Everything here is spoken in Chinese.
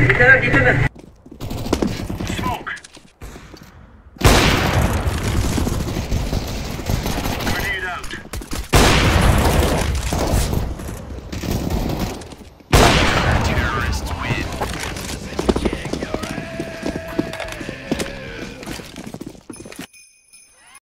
你在那，你在那。